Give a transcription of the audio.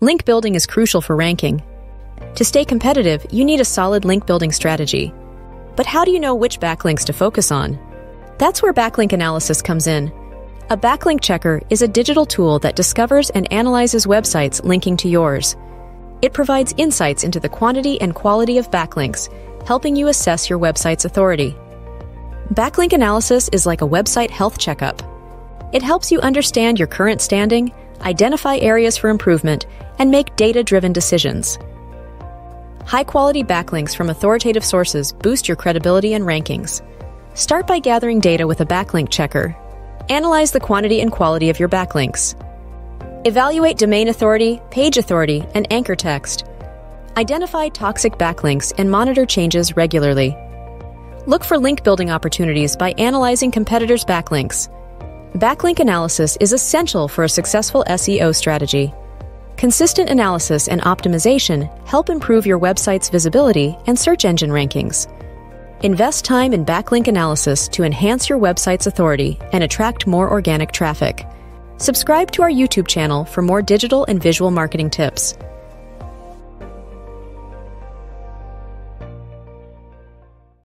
Link building is crucial for ranking. To stay competitive, you need a solid link building strategy. But how do you know which backlinks to focus on? That's where backlink analysis comes in. A backlink checker is a digital tool that discovers and analyzes websites linking to yours. It provides insights into the quantity and quality of backlinks, helping you assess your website's authority. Backlink analysis is like a website health checkup. It helps you understand your current standing, identify areas for improvement, and make data driven decisions. High quality backlinks from authoritative sources boost your credibility and rankings. Start by gathering data with a backlink checker. Analyze the quantity and quality of your backlinks. Evaluate domain authority, page authority, and anchor text. Identify toxic backlinks and monitor changes regularly. Look for link building opportunities by analyzing competitors' backlinks. Backlink analysis is essential for a successful SEO strategy. Consistent analysis and optimization help improve your website's visibility and search engine rankings. Invest time in backlink analysis to enhance your website's authority and attract more organic traffic. Subscribe to our YouTube channel for more digital and visual marketing tips.